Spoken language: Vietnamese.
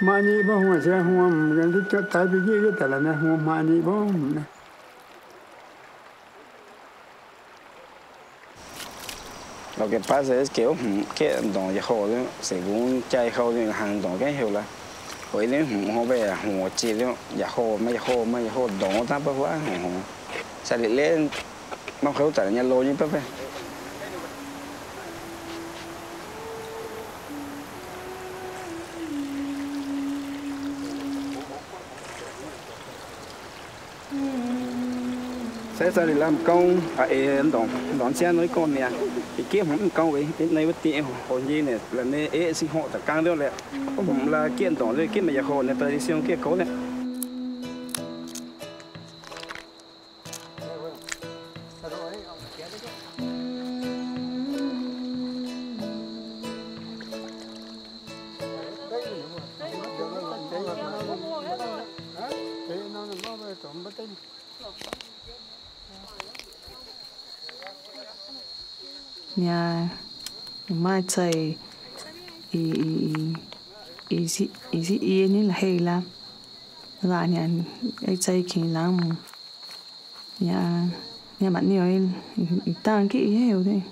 mani bo hua sa hua gan dit ta ta bi ge ta la na hua mani bo na Lo que pasa es que que don ya joder, según ya joder han don cái hiểu là với đến họ về họ chỉ đó ya hồ mấy hồ mấy hồ don ta bao quá họ sao để lên mà khâu trả nhà lô như thế vậy sẽ ra để làm công. À em đón đón xe nói con nè. Thì kia không công ấy, đến nay bất tiện hồn gì nè, là nên ế sinh họ tất cả đó lẹ. Cũng là kiện đón rồi kia mà giờ hồn này tới xem kia cố này nhà mai chạy ý ý ý si ý si i ni la hei la la nhà ấy chạy khi lắm nhà nhà bạn nhiều i tăng kỹ hiểu đấy